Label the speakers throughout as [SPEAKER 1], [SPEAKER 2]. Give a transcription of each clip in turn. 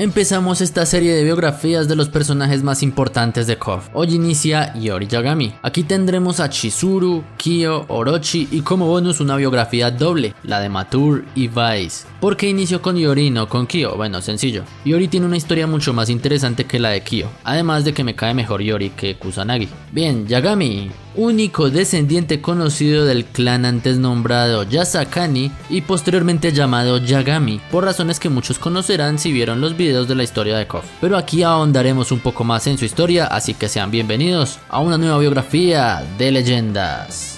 [SPEAKER 1] Empezamos esta serie de biografías de los personajes más importantes de KOF. Hoy inicia Yori Yagami. Aquí tendremos a Chizuru, Kyo, Orochi y como bonus una biografía doble, la de Matur y Vice. ¿Por qué inició con Yori y no con Kyo? Bueno, sencillo. Yori tiene una historia mucho más interesante que la de Kyo, además de que me cae mejor Yori que Kusanagi. Bien, Yagami único descendiente conocido del clan antes nombrado Yasakani y posteriormente llamado Yagami, por razones que muchos conocerán si vieron los videos de la historia de Kof. Pero aquí ahondaremos un poco más en su historia, así que sean bienvenidos a una nueva biografía de leyendas.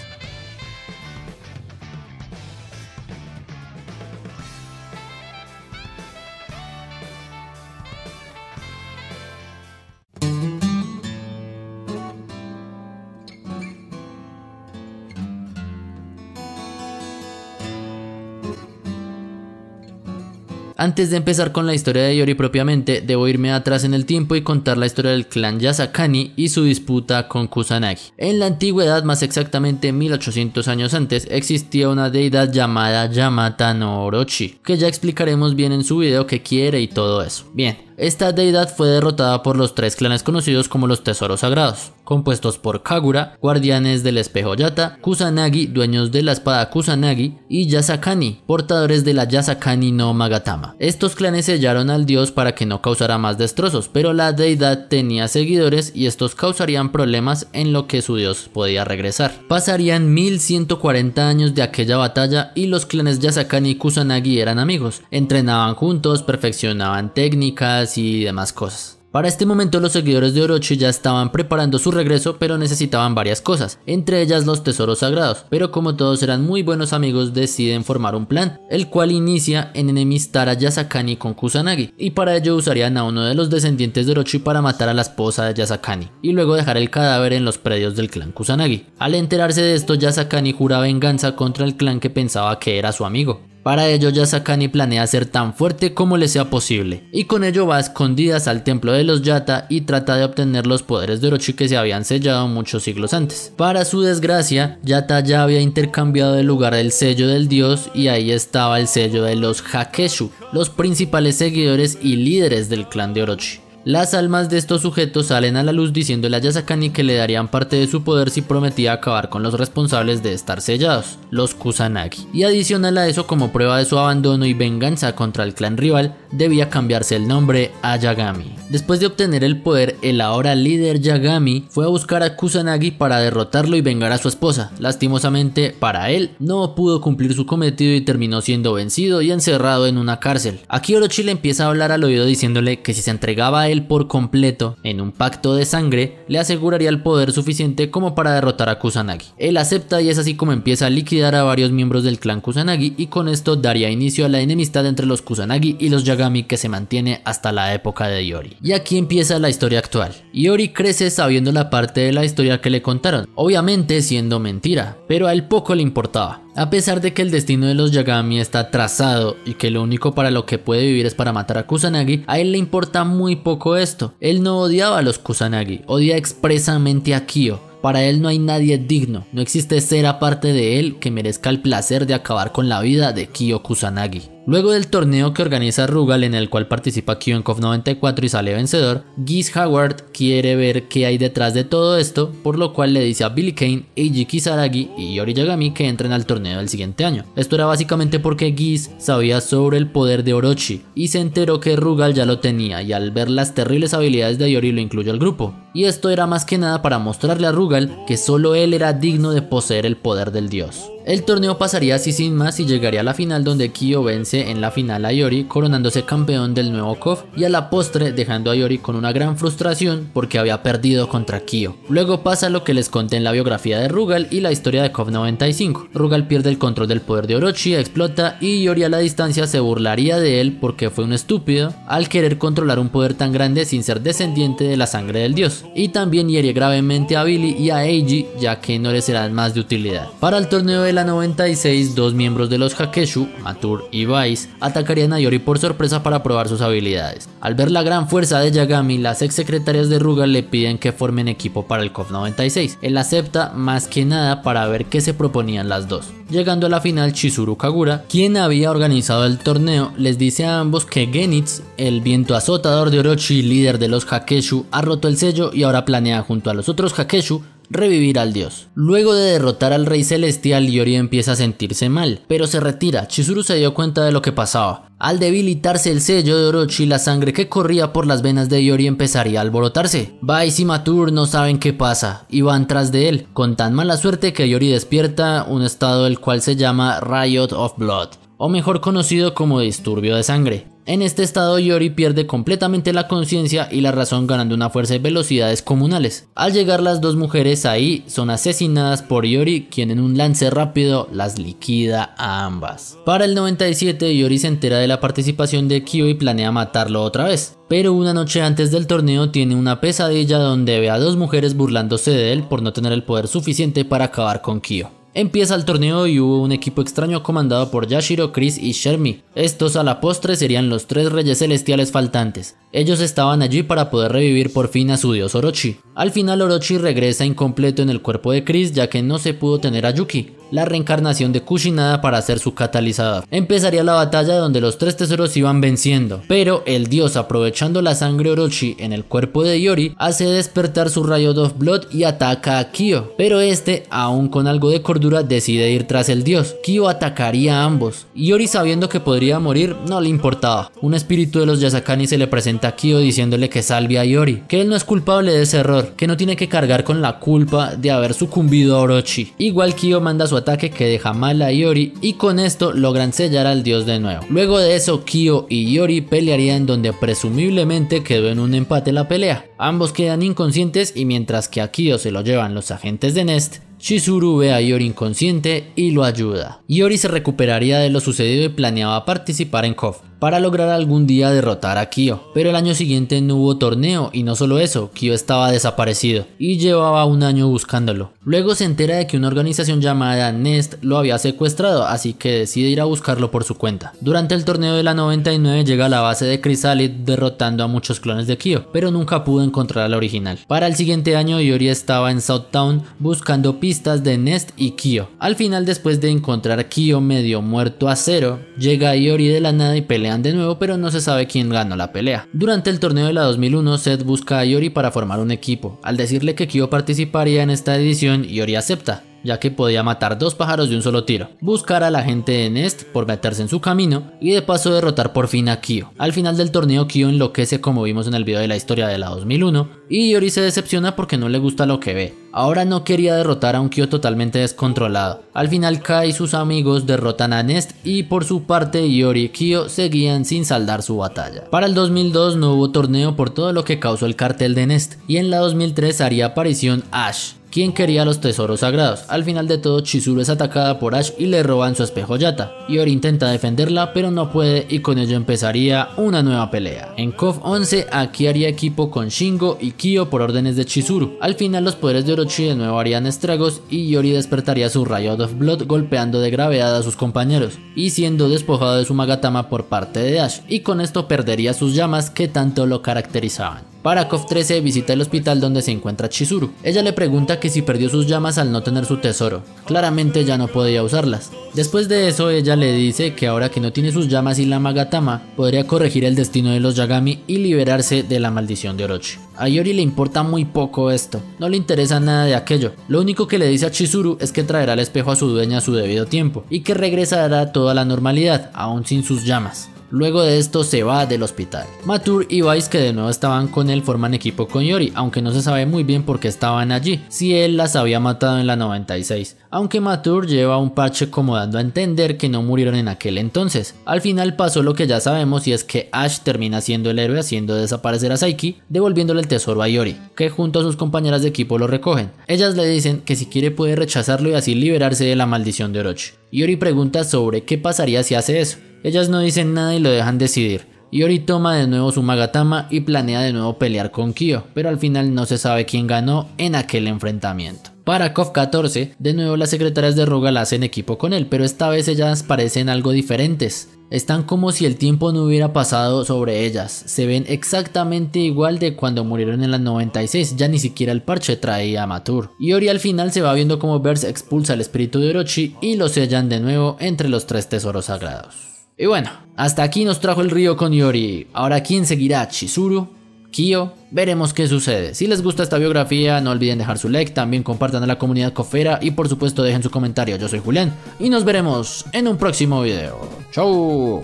[SPEAKER 1] Antes de empezar con la historia de Yori propiamente, debo irme atrás en el tiempo y contar la historia del clan Yasakani y su disputa con Kusanagi. En la antigüedad, más exactamente 1800 años antes, existía una deidad llamada Yamata no Orochi, que ya explicaremos bien en su video qué quiere y todo eso. Bien, esta deidad fue derrotada por los tres clanes conocidos como los Tesoros Sagrados, compuestos por Kagura, guardianes del espejo Yata, Kusanagi, dueños de la espada Kusanagi, y Yasakani, portadores de la Yasakani no Magatama. Estos clanes sellaron al dios para que no causara más destrozos, pero la deidad tenía seguidores y estos causarían problemas en lo que su dios podía regresar. Pasarían 1140 años de aquella batalla y los clanes Yasakani y Kusanagi eran amigos, entrenaban juntos, perfeccionaban técnicas, y demás cosas. Para este momento los seguidores de Orochi ya estaban preparando su regreso pero necesitaban varias cosas, entre ellas los tesoros sagrados, pero como todos eran muy buenos amigos deciden formar un plan, el cual inicia en enemistar a Yasakani con Kusanagi, y para ello usarían a uno de los descendientes de Orochi para matar a la esposa de Yasakani, y luego dejar el cadáver en los predios del clan Kusanagi. Al enterarse de esto Yasakani jura venganza contra el clan que pensaba que era su amigo, para ello Yasakani planea ser tan fuerte como le sea posible, y con ello va a escondidas al templo de los Yata y trata de obtener los poderes de Orochi que se habían sellado muchos siglos antes. Para su desgracia, Yata ya había intercambiado el lugar del sello del dios y ahí estaba el sello de los Hakeshu, los principales seguidores y líderes del clan de Orochi. Las almas de estos sujetos salen a la luz diciéndole a Yasakani que le darían parte de su poder si prometía acabar con los responsables de estar sellados, los Kusanagi. Y adicional a eso, como prueba de su abandono y venganza contra el clan rival, debía cambiarse el nombre a Yagami. Después de obtener el poder, el ahora líder Yagami fue a buscar a Kusanagi para derrotarlo y vengar a su esposa. Lastimosamente, para él, no pudo cumplir su cometido y terminó siendo vencido y encerrado en una cárcel. Aquí Orochi le empieza a hablar al oído diciéndole que si se entregaba a él por completo en un pacto de sangre, le aseguraría el poder suficiente como para derrotar a Kusanagi. Él acepta y es así como empieza a liquidar a varios miembros del clan Kusanagi y con esto daría inicio a la enemistad entre los Kusanagi y los Yagami que se mantiene hasta la época de Yori. Y aquí empieza la historia actual. Yori crece sabiendo la parte de la historia que le contaron, obviamente siendo mentira, pero a él poco le importaba. A pesar de que el destino de los Yagami está trazado y que lo único para lo que puede vivir es para matar a Kusanagi, a él le importa muy poco esto. Él no odiaba a los Kusanagi, odia expresamente a Kyo, para él no hay nadie digno, no existe ser aparte de él que merezca el placer de acabar con la vida de Kyo Kusanagi. Luego del torneo que organiza Rugal en el cual participa KOF 94 y sale vencedor, Giz Howard quiere ver qué hay detrás de todo esto, por lo cual le dice a Billy Kane, Eiji Kisaragi y Yori Yagami que entren al torneo del siguiente año. Esto era básicamente porque Giz sabía sobre el poder de Orochi y se enteró que Rugal ya lo tenía y al ver las terribles habilidades de Yori lo incluyó al grupo. Y esto era más que nada para mostrarle a Rugal que solo él era digno de poseer el poder del dios. El torneo pasaría así sin más y llegaría a la final donde Kyo vence en la final a Yori coronándose campeón del nuevo KOF y a la postre dejando a Yori con una gran frustración porque había perdido contra Kyo. Luego pasa lo que les conté en la biografía de Rugal y la historia de KOF 95. Rugal pierde el control del poder de Orochi, explota y Yori a la distancia se burlaría de él porque fue un estúpido al querer controlar un poder tan grande sin ser descendiente de la sangre del dios. Y también hiere gravemente a Billy y a Eiji ya que no le serán más de utilidad. Para el torneo de la 96, dos miembros de los Hakeshu, Matur y Vice, atacarían a Yori por sorpresa para probar sus habilidades. Al ver la gran fuerza de Yagami, las ex secretarias de Rugal le piden que formen equipo para el KOF 96. Él acepta más que nada para ver qué se proponían las dos. Llegando a la final, Chizuru Kagura, quien había organizado el torneo, les dice a ambos que Genitz, el viento azotador de Orochi, líder de los Hakeshu, ha roto el sello y ahora planea junto a los otros Hakeshu revivir al dios. Luego de derrotar al rey celestial, Yori empieza a sentirse mal, pero se retira. Chizuru se dio cuenta de lo que pasaba. Al debilitarse el sello de Orochi, la sangre que corría por las venas de Yori empezaría a alborotarse. Vice y Matur no saben qué pasa y van tras de él, con tan mala suerte que Yori despierta un estado el cual se llama Riot of Blood, o mejor conocido como disturbio de sangre. En este estado Yori pierde completamente la conciencia y la razón ganando una fuerza y velocidades comunales. Al llegar las dos mujeres ahí son asesinadas por Yori quien en un lance rápido las liquida a ambas. Para el 97 Yori se entera de la participación de Kyo y planea matarlo otra vez. Pero una noche antes del torneo tiene una pesadilla donde ve a dos mujeres burlándose de él por no tener el poder suficiente para acabar con Kyo. Empieza el torneo y hubo un equipo extraño comandado por Yashiro, Chris y Shermie. Estos a la postre serían los tres reyes celestiales faltantes. Ellos estaban allí para poder revivir por fin a su dios Orochi. Al final Orochi regresa incompleto en el cuerpo de Chris ya que no se pudo tener a Yuki, la reencarnación de Kushinada para ser su catalizador. Empezaría la batalla donde los tres tesoros iban venciendo, pero el dios aprovechando la sangre Orochi en el cuerpo de Yori hace despertar su rayo of blood y ataca a Kyo, pero este, aún con algo de cordura, decide ir tras el dios. Kyo atacaría a ambos. Yori sabiendo que podría morir no le importaba. Un espíritu de los Yasakani se le presenta a Kyo diciéndole que salve a Yori, que él no es culpable de ese error, que no tiene que cargar con la culpa de haber sucumbido a Orochi. Igual Kyo manda su ataque que deja mal a Yori y con esto logran sellar al dios de nuevo. Luego de eso Kyo y Yori pelearían donde presumiblemente quedó en un empate la pelea. Ambos quedan inconscientes y mientras que a Kyo se lo llevan los agentes de Nest, Chizuru ve a Yori inconsciente y lo ayuda. Yori se recuperaría de lo sucedido y planeaba participar en KOF para lograr algún día derrotar a Kyo. Pero el año siguiente no hubo torneo y no solo eso, Kyo estaba desaparecido y llevaba un año buscándolo. Luego se entera de que una organización llamada Nest lo había secuestrado, así que decide ir a buscarlo por su cuenta. Durante el torneo de la 99 llega a la base de Chrysalid derrotando a muchos clones de Kyo, pero nunca pudo encontrar al original. Para el siguiente año Yori estaba en Southtown buscando pistas de Nest y Kyo. Al final después de encontrar Kyo medio muerto a cero, llega Yori de la nada y pelea de nuevo, pero no se sabe quién ganó la pelea. Durante el torneo de la 2001, Seth busca a Yori para formar un equipo. Al decirle que Kyo participaría en esta edición, Yori acepta ya que podía matar dos pájaros de un solo tiro, buscar a la gente de Nest por meterse en su camino y de paso derrotar por fin a Kyo. Al final del torneo Kyo enloquece como vimos en el video de la historia de la 2001 y Yori se decepciona porque no le gusta lo que ve. Ahora no quería derrotar a un Kyo totalmente descontrolado. Al final Kai y sus amigos derrotan a Nest y por su parte Yori y Kyo seguían sin saldar su batalla. Para el 2002 no hubo torneo por todo lo que causó el cartel de Nest y en la 2003 haría aparición Ash, quien quería los tesoros sagrados. Al final de todo, Chizuru es atacada por Ash y le roban su espejo Yata. Yori intenta defenderla, pero no puede y con ello empezaría una nueva pelea. En KOF 11, Aki haría equipo con Shingo y Kyo por órdenes de Chizuru. Al final, los poderes de Orochi de nuevo harían estragos y Yori despertaría su rayo of blood golpeando de gravedad a sus compañeros y siendo despojado de su Magatama por parte de Ash y con esto perdería sus llamas que tanto lo caracterizaban. Para KOF 13 visita el hospital donde se encuentra Chizuru. Ella le pregunta que si perdió sus llamas al no tener su tesoro. Claramente ya no podía usarlas. Después de eso ella le dice que ahora que no tiene sus llamas y la Magatama, podría corregir el destino de los Yagami y liberarse de la maldición de Orochi. A Yori le importa muy poco esto, no le interesa nada de aquello. Lo único que le dice a Chizuru es que traerá el espejo a su dueña a su debido tiempo y que regresará a toda la normalidad, aún sin sus llamas. Luego de esto se va del hospital. Matur y Vice que de nuevo estaban con él forman equipo con Yori, aunque no se sabe muy bien por qué estaban allí, si él las había matado en la 96. Aunque Matur lleva un parche como dando a entender que no murieron en aquel entonces. Al final pasó lo que ya sabemos y es que Ash termina siendo el héroe haciendo desaparecer a Saiki, devolviéndole el tesoro a Yori, que junto a sus compañeras de equipo lo recogen. Ellas le dicen que si quiere puede rechazarlo y así liberarse de la maldición de Orochi. Yori pregunta sobre qué pasaría si hace eso. Ellas no dicen nada y lo dejan decidir. Iori toma de nuevo su Magatama y planea de nuevo pelear con Kyo, pero al final no se sabe quién ganó en aquel enfrentamiento. Para KOF 14, de nuevo las secretarias de Rugal hacen equipo con él, pero esta vez ellas parecen algo diferentes. Están como si el tiempo no hubiera pasado sobre ellas, se ven exactamente igual de cuando murieron en las 96, ya ni siquiera el parche traía a Matur. Ori al final se va viendo como Verse expulsa el espíritu de Orochi y lo sellan de nuevo entre los tres tesoros sagrados. Y bueno, hasta aquí nos trajo el río con Yori, ahora quién seguirá, Chizuru, Kyo, veremos qué sucede. Si les gusta esta biografía, no olviden dejar su like, también compartan a la comunidad cofera y por supuesto dejen su comentario. Yo soy Julián y nos veremos en un próximo video. ¡Chau!